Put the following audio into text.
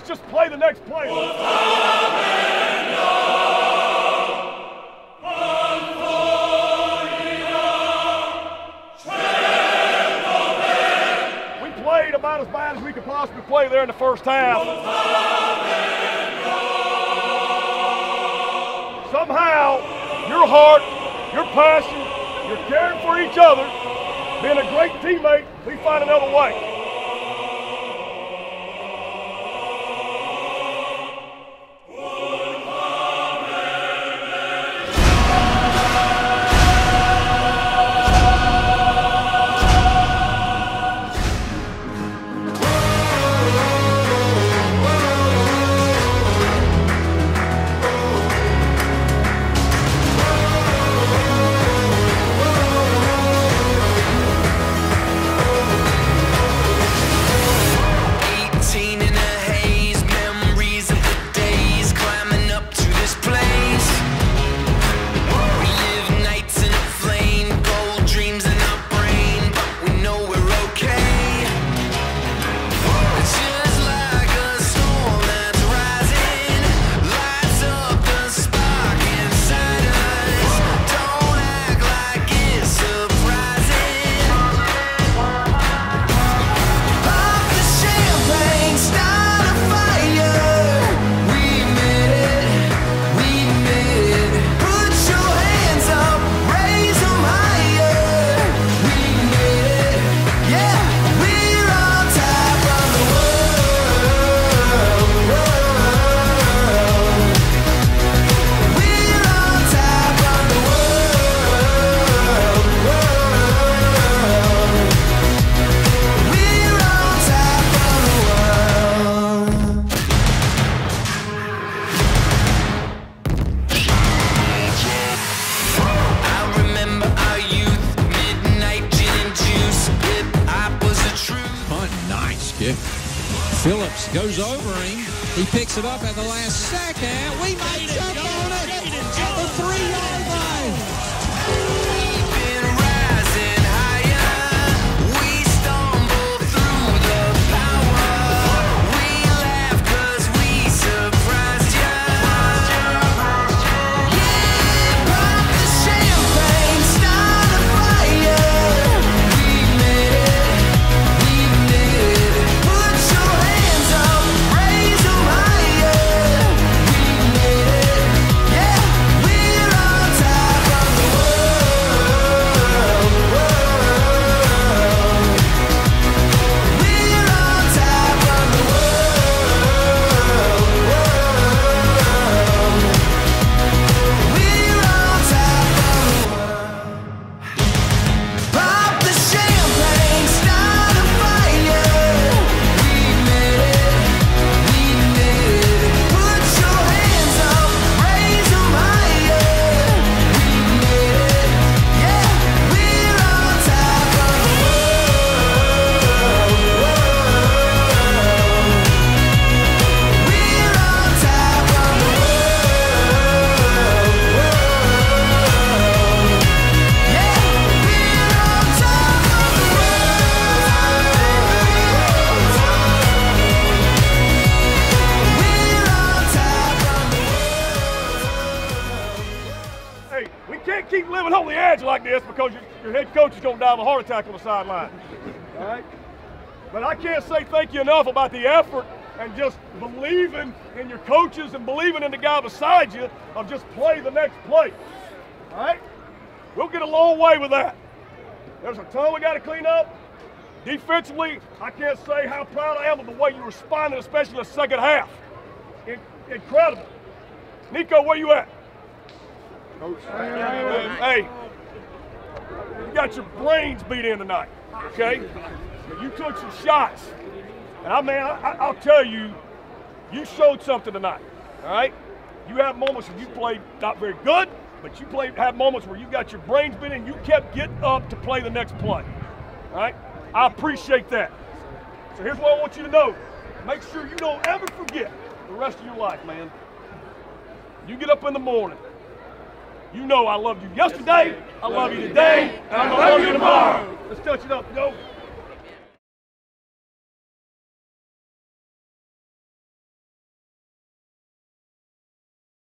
It's just play the next play. We played about as bad as we could possibly play there in the first half. Somehow, your heart, your passion, your caring for each other, being a great teammate, we find another way. Phillips goes over him. He picks it up at the last second. We might jump on it at the three-yard keep living on the edge like this because your, your head coach is going to die of a heart attack on the sideline. Right? But I can't say thank you enough about the effort and just believing in your coaches and believing in the guy beside you of just play the next play. All right? We'll get a long way with that. There's a ton we got to clean up. Defensively, I can't say how proud I am of the way you responded, especially in the second half. In- incredible. Nico, where you at? Hey, you got your brains beat in tonight, okay? You took some shots. And I, man, I, I'll tell you, you showed something tonight, all right? You have moments where you played not very good, but you played have moments where you got your brains beat in. You kept getting up to play the next play, all right? I appreciate that. So here's what I want you to know. Make sure you don't ever forget the rest of your life, man. You get up in the morning. You know I loved you yesterday, I love you today, and gonna love you tomorrow. Let's touch it up, yo.